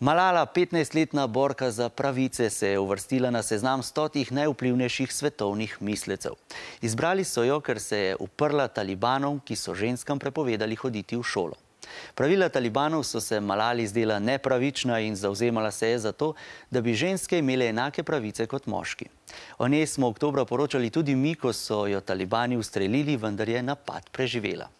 Malala, 15-letna borka za pravice, se je uvrstila na seznam stotih najvplivnejših svetovnih mislecev. Izbrali so jo, ker se je uprla talibanom, ki so ženskam prepovedali hoditi v šolo. Pravila talibanov so se Malali zdela nepravična in zauzemala se je za to, da bi ženske imele enake pravice kot moški. O njej smo oktobra poročali tudi mi, ko so jo talibani ustrelili, vendar je napad preživela.